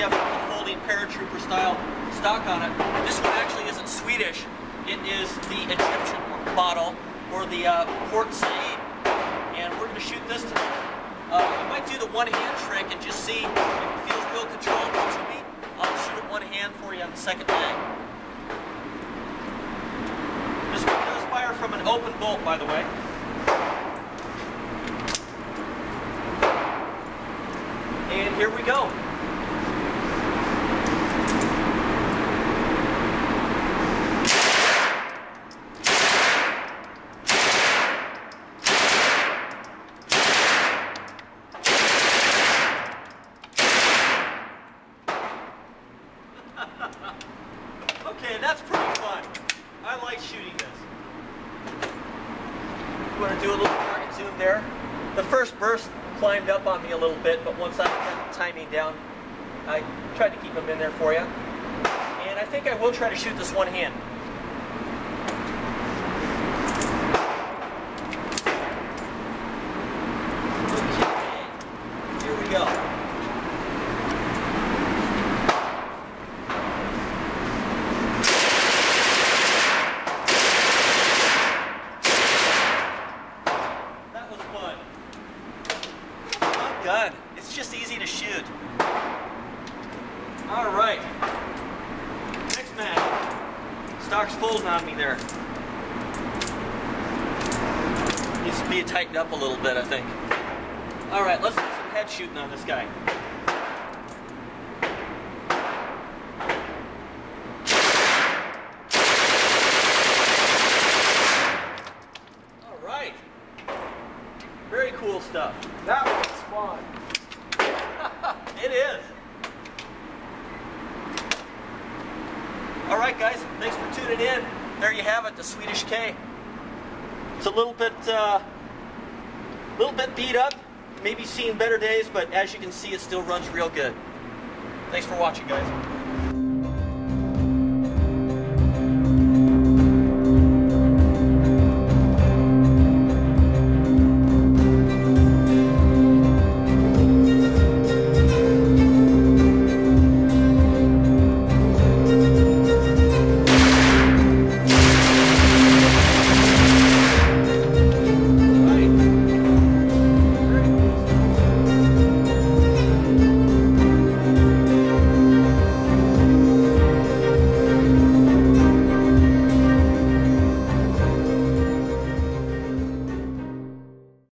have a folding paratrooper style stock on it. This one actually isn't Swedish. It is the Egyptian model or the uh, Port Said. And we're going to shoot this tonight. Uh, I might do the one-hand trick and just see if it feels real controllable to me. I'll shoot it one hand for you on the second day. This one does fire from an open bolt, by the way. And here we go. okay, that's pretty fun. I like shooting this. Want to do a little target zoom there? The first burst climbed up on me a little bit, but once I got the timing down, I tried to keep them in there for you. And I think I will try to shoot this one hand. Okay, here we go. That was fun. Not gun. It's just easy to shoot. All right. Next man. Stock's folding on me there. Needs to be tightened up a little bit, I think. All right, let's do some head shooting on this guy. All right. Very cool stuff. That was fun. It is. All right, guys. Thanks for tuning in. There you have it, the Swedish K. It's a little bit, uh, little bit beat up. Maybe seen better days, but as you can see, it still runs real good. Thanks for watching, guys.